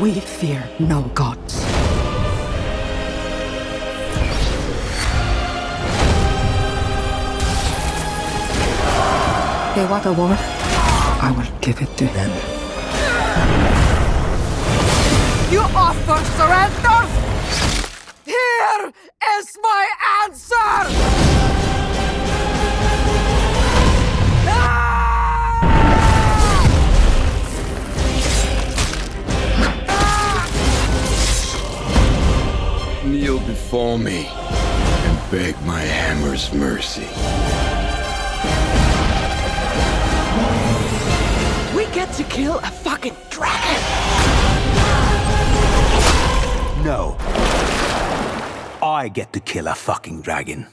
We fear no gods. They want a war. I will give it to them. You offer surrender? Here is my answer! Kneel before me and beg my hammer's mercy. We get to kill a fucking dragon! No. I get to kill a fucking dragon.